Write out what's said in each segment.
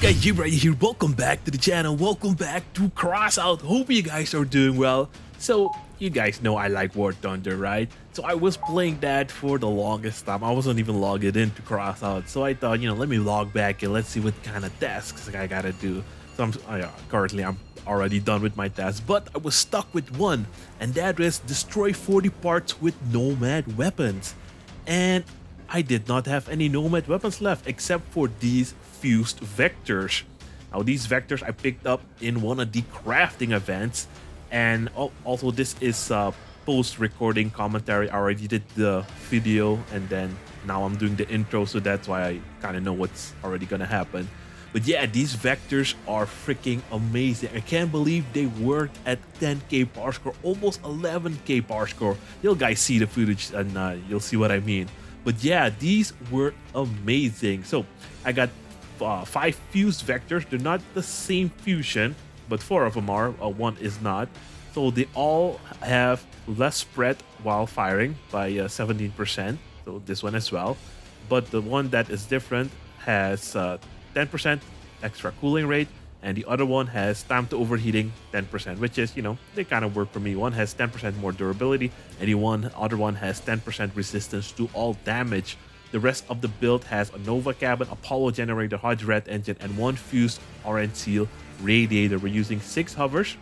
Guys, JBRider here. Welcome back to the channel. Welcome back to Crossout. Hope you guys are doing well. So, you guys know I like War Thunder, right? So I was playing that for the longest time. I wasn't even logging in to Crossout. So I thought, you know, let me log back and let's see what kind of tasks I gotta do. So I'm uh, currently I'm already done with my tasks, but I was stuck with one, and that is destroy 40 parts with nomad weapons. And I did not have any nomad weapons left except for these fused vectors. Now these vectors I picked up in one of the crafting events, and also this is uh, post-recording commentary. I already did the video, and then now I'm doing the intro, so that's why I kind of know what's already gonna happen. But yeah, these vectors are freaking amazing. I can't believe they worked at 10k power score, almost 11k power score. You'll guys see the footage and uh, you'll see what I mean. But yeah, these were amazing. So I got uh, five fused vectors. They're not the same fusion, but four of them are. Uh, one is not. So they all have less spread while firing by 17%. Uh, so this one as well. But the one that is different has uh, 10% extra cooling rate, and the other one has time to overheating 10%, which is, you know, they kind of work for me. One has 10% more durability, and the one other one has 10% resistance to all damage. The rest of the build has a Nova cabin, Apollo generator, hot rod engine, and one fused orange seal radiator. We're using six hovers.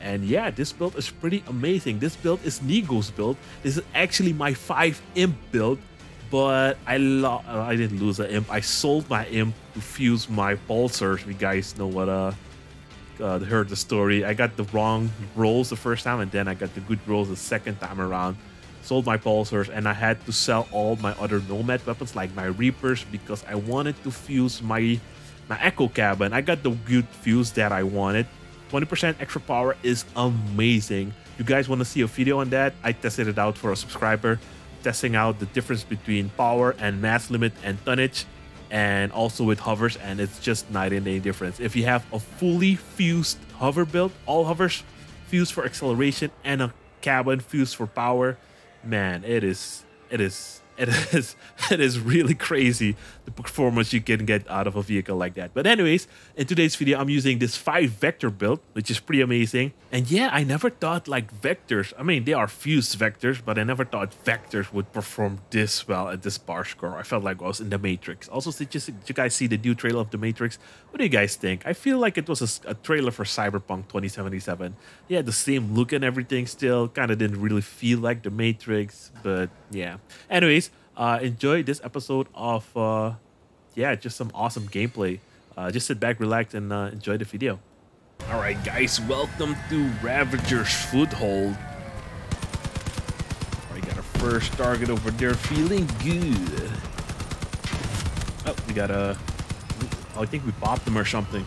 And yeah, this build is pretty amazing. This build is Nigo's build. This is actually my 5 imp build but I lo- I didn't lose an imp. I sold my imp to fuse my pulsars. You guys know what uh, uh heard the story. I got the wrong rolls the first time, and then I got the good rolls the second time around. Sold my pulsars, and I had to sell all my other nomad weapons like my reapers because I wanted to fuse my my echo cabin. I got the good fuse that I wanted. 20% extra power is amazing. You guys want to see a video on that? I tested it out for a subscriber testing out the difference between power and mass limit and tonnage and also with hovers and it's just night and day difference if you have a fully fused hover build all hovers fused for acceleration and a cabin fused for power man it is it is it is it is really crazy the performance you can get out of a vehicle like that. But anyways, in today's video, I'm using this five vector build, which is pretty amazing. And yeah, I never thought like vectors. I mean, they are fused vectors, but I never thought vectors would perform this well at this bar score. I felt like I was in the Matrix. Also, did you, did you guys see the new trailer of the Matrix? What do you guys think? I feel like it was a, a trailer for Cyberpunk 2077. Yeah, the same look and everything still. Kind of didn't really feel like the Matrix, but yeah. Anyways, uh, enjoy this episode of, uh, yeah, just some awesome gameplay. Uh, just sit back, relax, and uh, enjoy the video. Alright guys, welcome to Ravager's Foothold. Alright, got our first target over there, feeling good. Oh, we got a... Oh, I think we popped them or something.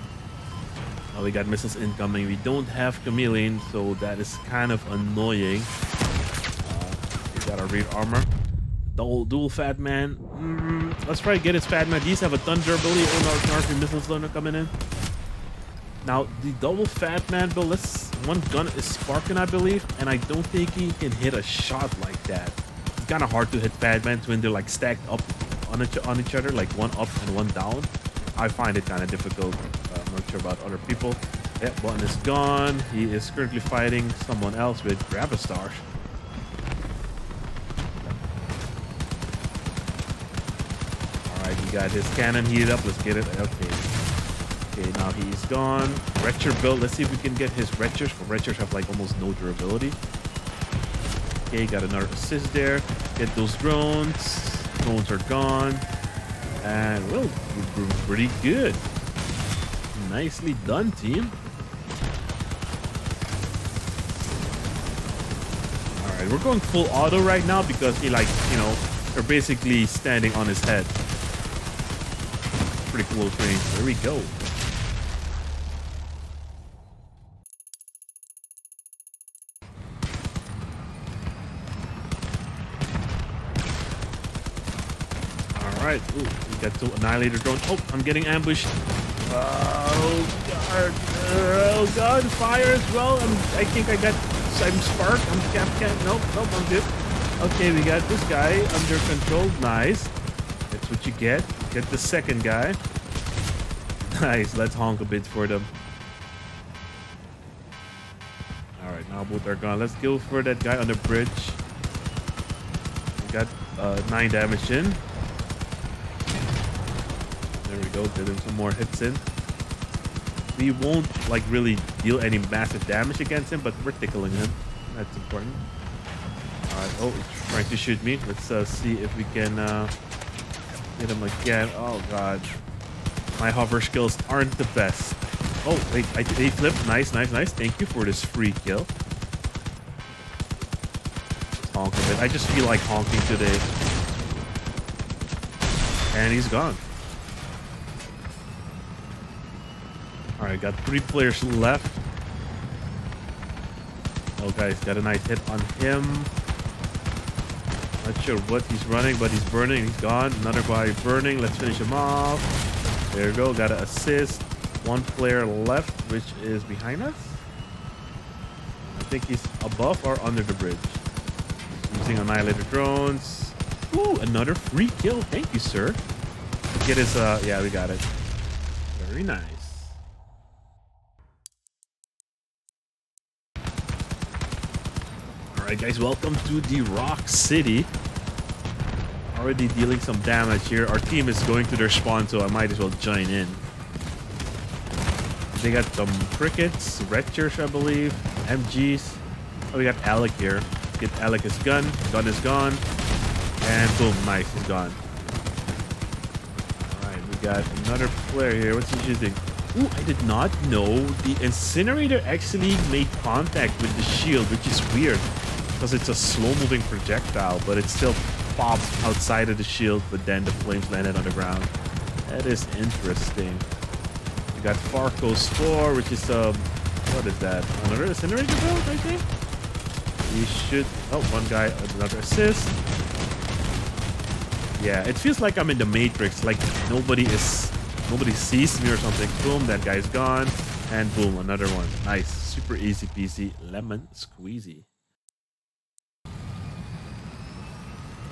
Oh, we got missiles incoming. We don't have chameleon, so that is kind of annoying. Uh, we got our rear armor. Dual, dual Fat Man. Mm, let's try to get his Fat Man. These have a ton durability. Oh no, Narfi missiles are coming in. Now, the double Fat Man build, let's, one gun is sparking, I believe, and I don't think he can hit a shot like that. It's kind of hard to hit Fat Man when they're like stacked up on each, on each other, like one up and one down. I find it kind of difficult. Uh, I'm not sure about other people. Yeah, one is gone. He is currently fighting someone else with Gravistar. Got his cannon heated up. Let's get it. Okay. Okay, now he's gone. Retcher build. Let's see if we can get his Retchers. Retchers have like almost no durability. Okay, got another assist there. Get those drones. Drones are gone. And, well, we're pretty good. Nicely done, team. Alright, we're going full auto right now because he like, you know, they're basically standing on his head pretty close range. There we go. Alright, ooh, we got to Annihilator drone. Oh, I'm getting ambushed. Oh god. Oh god, fire as well. I'm, I think I got I'm spark. I'm cap cap. Nope, nope, I'm good. Okay, we got this guy under control. Nice. What you get. Get the second guy. Nice, let's honk a bit for them. Alright, now both are gone. Let's go for that guy on the bridge. We got uh, 9 damage in. There we go, get him some more hits in. We won't like really deal any massive damage against him, but we're tickling him. That's important. Alright, oh, he's trying to shoot me. Let's uh, see if we can uh, hit him again. Oh god. My hover skills aren't the best. Oh, wait, I, flipped. Nice, nice, nice. Thank you for this free kill. Honk a bit. I just feel like honking today. And he's gone. Alright, got three players left. Oh, guys, got a nice hit on him. Not sure what he's running, but he's burning. He's gone. Another guy burning. Let's finish him off. There you go. Got an assist. One player left, which is behind us. I think he's above or under the bridge. Using annihilator drones. Ooh, another free kill. Thank you, sir. Get his, uh, yeah, we got it. Very nice. Alright guys, welcome to the Rock City already dealing some damage here. Our team is going to their spawn, so I might as well join in. They got some crickets, Retcher, I believe, MGs. Oh, we got Alec here. Get Alec his gun. Gun is gone. And boom, nice, he's gone. Alright, we got another player here. What's he using? Ooh, I did not know the incinerator actually made contact with the shield, which is weird because it's a slow-moving projectile, but it still popped outside of the shield, but then the flames landed on the ground. That is interesting. We got Farco's 4, which is, um, what is that? Another incinerator build, I think? We should, oh, one guy, another assist. Yeah, it feels like I'm in the Matrix, like nobody is, nobody sees me or something. Boom, that guy's gone. And boom, another one. Nice, super easy peasy, lemon squeezy.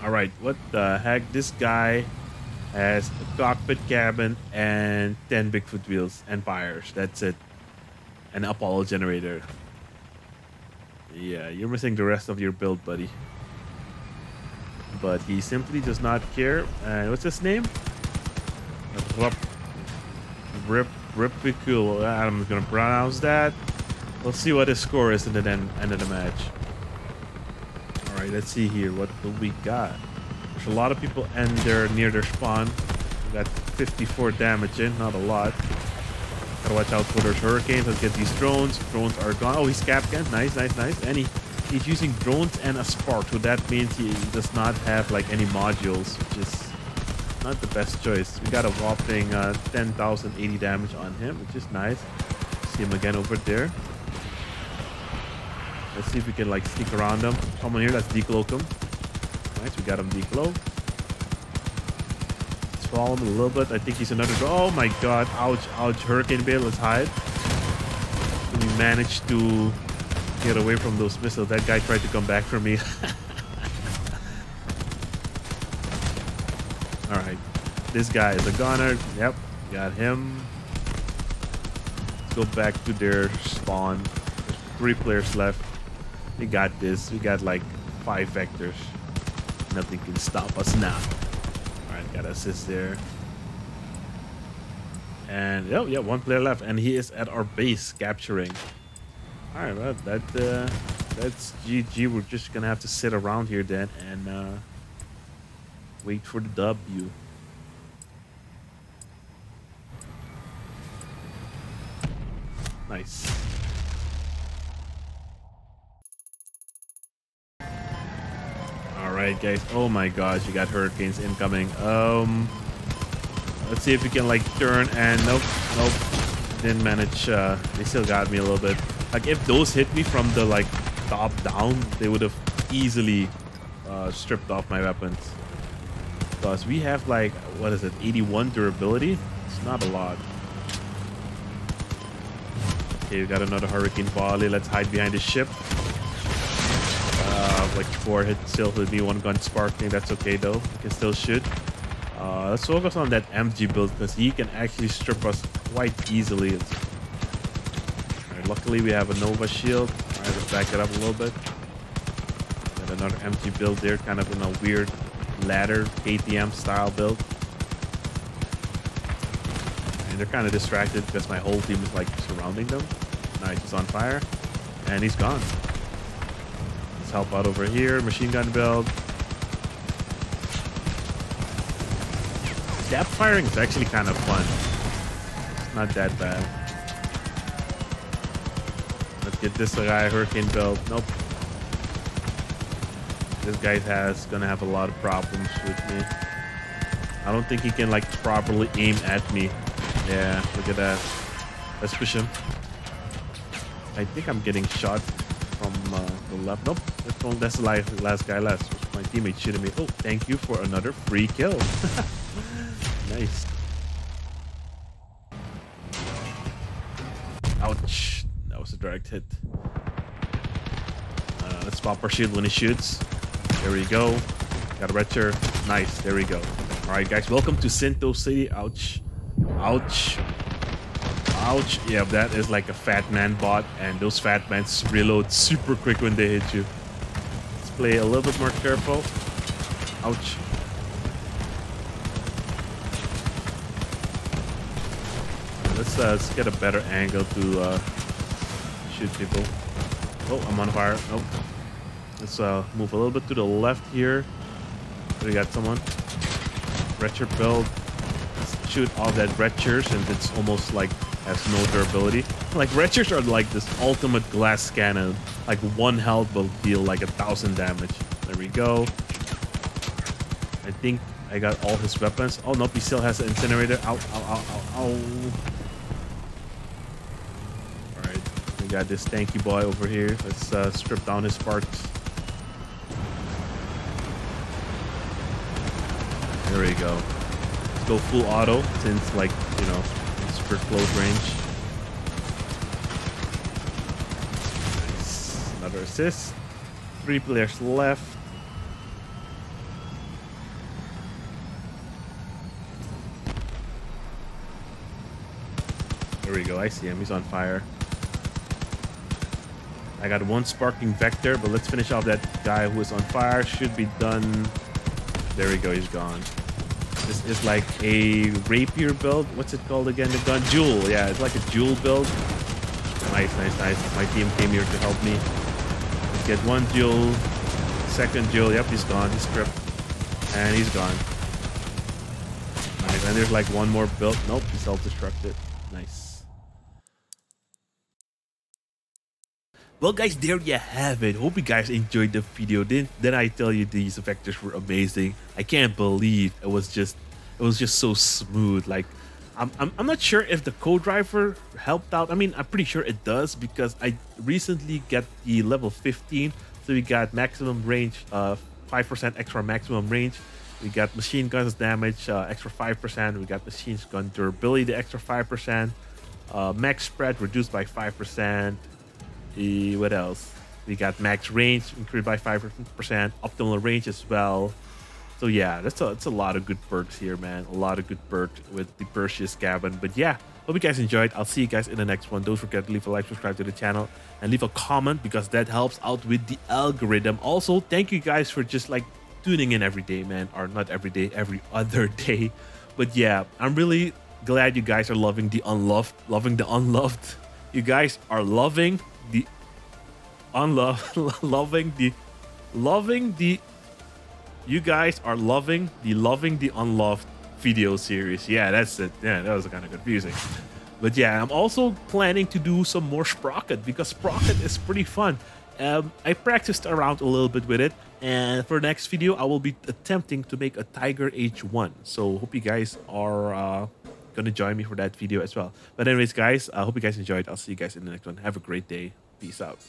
All right, what the heck? This guy has a cockpit cabin and 10 Bigfoot wheels and fires. That's it. An Apollo generator. Yeah, you're missing the rest of your build, buddy. But he simply does not care. Uh, what's his name? Rip, Rip, Ripicule. I'm gonna pronounce that. We'll see what his score is in the end, end of the match. Alright, let's see here. What do we got? There's a lot of people and they're near their spawn. We got 54 damage in, not a lot. Gotta watch out for those hurricanes. Let's get these drones. Drones are gone. Oh, he's Kapkan. Nice, nice, nice. And he, he's using drones and a spark. So that means he does not have like any modules, which is not the best choice. We got a whopping uh, 10,080 damage on him, which is nice. See him again over there. Let's see if we can like sneak around them. Come on here, let's decloak them. Nice, we got him decloaked. Let's follow him a little bit. I think he's another. Oh my god! Ouch! Ouch! Hurricane Bale, let's hide. We managed to get away from those missiles. That guy tried to come back for me. All right, this guy is a gunner. Yep, got him. Let's go back to their spawn. There's three players left. We got this. We got like five vectors. Nothing can stop us now. Alright, got assist there. And oh yeah, one player left, and he is at our base capturing. Alright, well that uh, that's GG. We're just gonna have to sit around here then and uh, wait for the W. Nice. Alright, guys. Oh my gosh, you got hurricanes incoming. Um, Let's see if we can, like, turn and... Nope, nope. Didn't manage. Uh, they still got me a little bit. Like, if those hit me from the, like, top down, they would have easily uh, stripped off my weapons. Because we have, like, what is it, 81 durability? It's not a lot. Okay, we got another hurricane volley. Let's hide behind the ship like four hit still with me, one gun sparkling. That's okay though. We can still shoot. Uh, let's focus on that MG build because he can actually strip us quite easily. luckily, we have a Nova shield. All right, let's back it up a little bit. Got another MG build there, kind of in a weird ladder KTM style build. And they're kind of distracted because my whole team is like surrounding them. Nice, he's on fire. And he's gone. Help out over here. Machine gun build. Depth firing is actually kind of fun. It's not that bad. Let's get this guy hurricane build. Nope. This guy has gonna have a lot of problems with me. I don't think he can like properly aim at me. Yeah, look at that. Let's push him. I think I'm getting shot left. Nope, that's, one, that's the last, last guy left. My teammate shooting me. Oh, thank you for another free kill. nice. Ouch. That was a direct hit. Uh, let's pop our shield when he shoots. There we go. Got a retcher. Nice. There we go. All right, guys. Welcome to Sinto City. Ouch. Ouch. Ouch. Yeah, that is like a fat man bot, and those fat men reload super quick when they hit you. Let's play a little bit more careful. Ouch. Let's, uh, let's get a better angle to uh, shoot people. Oh, I'm on fire. Nope. Let's uh, move a little bit to the left here. We got someone. Retcher build. Let's shoot all that retchers, and it's almost like has no durability. Like retchers are like this ultimate glass cannon. Like one health will deal like a thousand damage. There we go. I think I got all his weapons. Oh nope, he still has an incinerator. Ow, ow, ow, ow, ow. Alright, we got this tanky boy over here. Let's uh, strip down his parts. There we go. Let's go full auto since like, you know, close range. Another assist. Three players left. There we go. I see him. He's on fire. I got one sparking vector, but let's finish off that guy who is on fire. Should be done. There we go. He's gone. This is like a rapier build. What's it called again? The gun jewel. Yeah, it's like a jewel build. Nice, nice, nice. My team came here to help me. Let's get one jewel. Second jewel. Yep, he's gone. He's stripped. And he's gone. Nice. And there's like one more build. Nope, he self-destructed. Nice. Well guys, there you have it. Hope you guys enjoyed the video. Then then I tell you these vectors were amazing. I can't believe it was just it was just so smooth. Like I'm, I'm, I'm not sure if the co-driver helped out. I mean, I'm pretty sure it does because I recently got the level 15. So we got maximum range, uh, 5% extra maximum range. We got machine guns damage, uh, extra 5%. We got machine gun durability, the extra 5%. Uh, max spread reduced by 5% what else? We got max range increased by 5%, optimal range as well. So yeah, that's a, that's a lot of good perks here, man. A lot of good perks with the Perseus cabin. But yeah, hope you guys enjoyed. I'll see you guys in the next one. Don't forget to leave a like, subscribe to the channel, and leave a comment because that helps out with the algorithm. Also, thank you guys for just like tuning in every day, man. Or not every day, every other day. But yeah, I'm really glad you guys are loving the unloved, loving the unloved. You guys are loving the unlove loving the loving the you guys are loving the loving the unloved video series. Yeah that's it. Yeah that was kind of confusing. But yeah i'm also planning to do some more sprocket because sprocket is pretty fun. Um, i practiced around a little bit with it and for the next video i will be attempting to make a tiger h1 so hope you guys are uh, gonna join me for that video as well. But anyways guys i hope you guys enjoyed. I'll see you guys in the next one. Have a great day. Peace out.